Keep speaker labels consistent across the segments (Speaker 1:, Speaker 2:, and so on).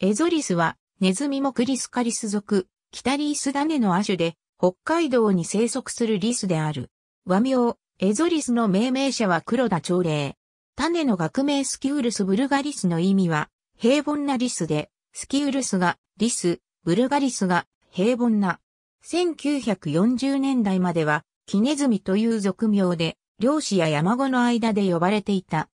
Speaker 1: エゾリスはネズミモクリスカリス属、キタリースダネの亜種で、北海道に生息するリスである。和名、エゾリスの命名者は黒田長霊。種の学名スキウルスブルガリスの意味は、平凡なリスで、スキウルスがリス、ブルガリスが平凡な。1940年代までは、キネズミという俗名で、漁師や山子の間で呼ばれていた。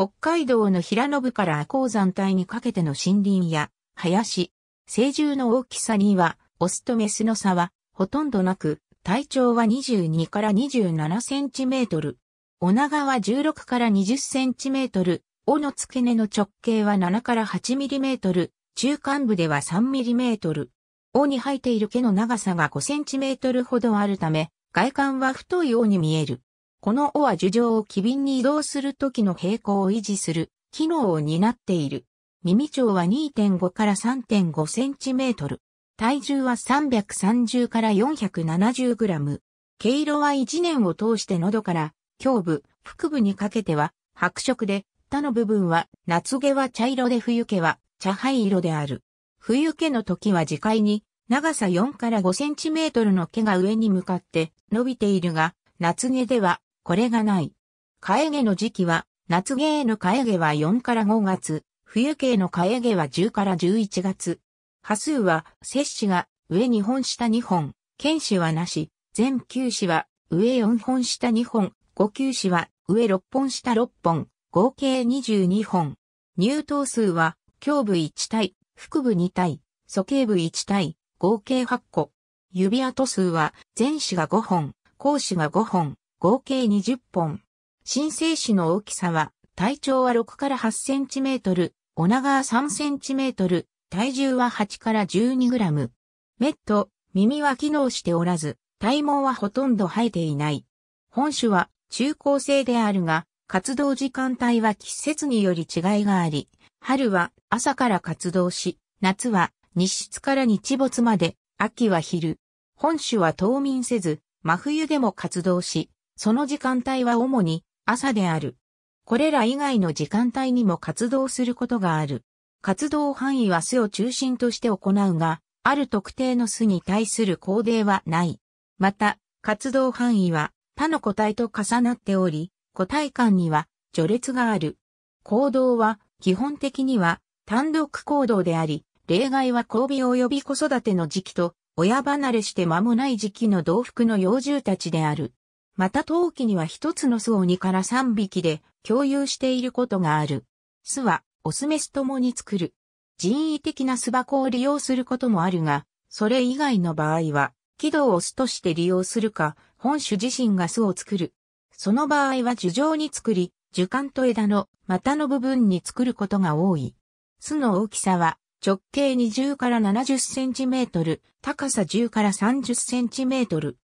Speaker 1: 北海道の平野部から赤鉱山帯にかけての森林や林、成獣の大きさには、オスとメスの差はほとんどなく、体長は22から27センチメートル。お長は16から20センチメートル。尾の付け根の直径は7から8ミリメートル。中間部では3ミリメートル。尾に生えている毛の長さが5センチメートルほどあるため、外観は太い尾に見える。この尾は樹状を機敏に移動する時の平行を維持する機能を担っている。耳長は2.5から3.5センチメートル。体重は330から470グラム。毛色は1年を通して喉から胸部、腹部にかけては白色で、他の部分は夏毛は茶色で冬毛は茶灰色である。冬毛の時は次回に長さ4から5センチメートルの毛が上に向かって伸びているが、夏毛ではこれがない。カエゲの時期は、夏毛へのカエゲは4から5月、冬毛のカエゲは10から11月。波数は、摂氏が上2本下2本、剣士はなし、全球子は上4本下2本、5球子は上6本下6本、合計22本。乳頭数は、胸部1体、腹部2体、鼠径部1体、合計8個。指跡数は、前子が5本、後子が5本、合計20本。新生子の大きさは、体長は6から8センチメートル、お長は3センチメートル、体重は8から12グラム。目と耳は機能しておらず、体毛はほとんど生えていない。本種は中高生であるが、活動時間帯は季節により違いがあり、春は朝から活動し、夏は日出から日没まで、秋は昼。本種は冬眠せず、真冬でも活動し、その時間帯は主に朝である。これら以外の時間帯にも活動することがある。活動範囲は巣を中心として行うが、ある特定の巣に対する行動はない。また、活動範囲は他の個体と重なっており、個体間には序列がある。行動は基本的には単独行動であり、例外は交尾及び子育ての時期と親離れして間もない時期の同服の幼獣たちである。また陶器には一つの巣を2から3匹で共有していることがある。巣はオスメスともに作る。人為的な巣箱を利用することもあるが、それ以外の場合は、軌道を巣として利用するか、本種自身が巣を作る。その場合は樹状に作り、樹幹と枝の股の部分に作ることが多い。巣の大きさは直径20から70センチメートル、高さ10から30センチメートル。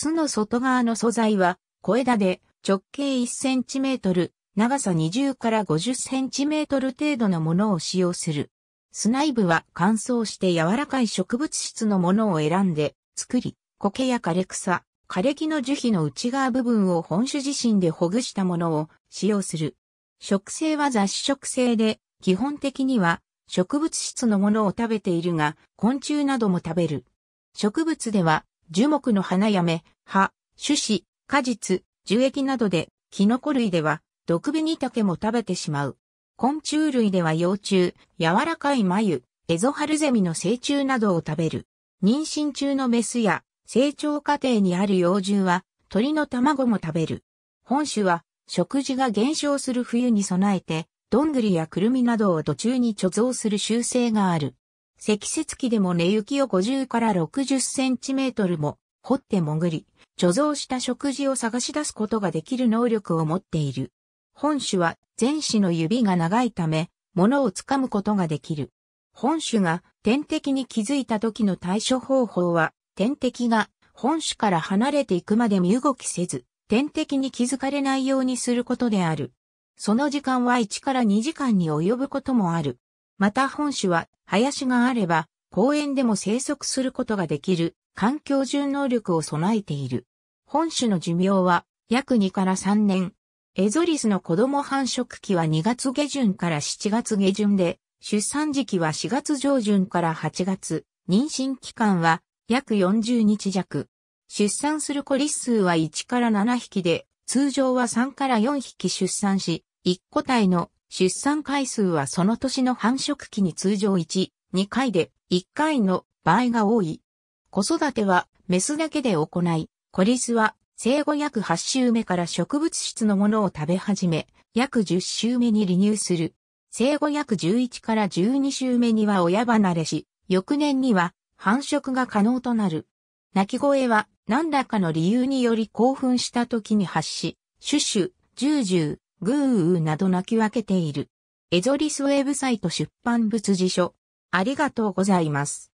Speaker 1: 巣の外側の素材は小枝で直径1センチメートル、長さ20から50センチメートル程度のものを使用する。巣内部は乾燥して柔らかい植物質のものを選んで作り、苔や枯れ草、枯れ木の樹皮の内側部分を本種自身でほぐしたものを使用する。食性は雑食性で、基本的には植物質のものを食べているが、昆虫なども食べる。植物では樹木の花や芽、葉、種子、果実、樹液などで、キノコ類では、毒紅竹も食べてしまう。昆虫類では幼虫、柔らかい眉、エゾハルゼミの成虫などを食べる。妊娠中のメスや成長過程にある幼獣は鳥の卵も食べる。本種は食事が減少する冬に備えて、どんぐりやくるみなどを途中に貯蔵する習性がある。積雪期でも根雪を50から60センチメートルも掘って潜り、貯蔵した食事を探し出すことができる能力を持っている。本種は前肢の指が長いため、物を掴むことができる。本種が天敵に気づいた時の対処方法は、天敵が本種から離れていくまで身動きせず、天敵に気づかれないようにすることである。その時間は1から2時間に及ぶこともある。また本種は林があれば公園でも生息することができる環境順能力を備えている。本種の寿命は約2から3年。エゾリスの子供繁殖期は2月下旬から7月下旬で、出産時期は4月上旬から8月、妊娠期間は約40日弱。出産する子リス数は1から7匹で、通常は3から4匹出産し、1個体の出産回数はその年の繁殖期に通常1、2回で1回の場合が多い。子育てはメスだけで行い、コリスは生後約8週目から植物質のものを食べ始め、約10週目に離乳する。生後約11から12週目には親離れし、翌年には繁殖が可能となる。鳴き声は何らかの理由により興奮した時に発し、シュシュ、ジュージュー、グーーなど泣き分けている。エゾリスウェブサイト出版物辞書。ありがとうございます。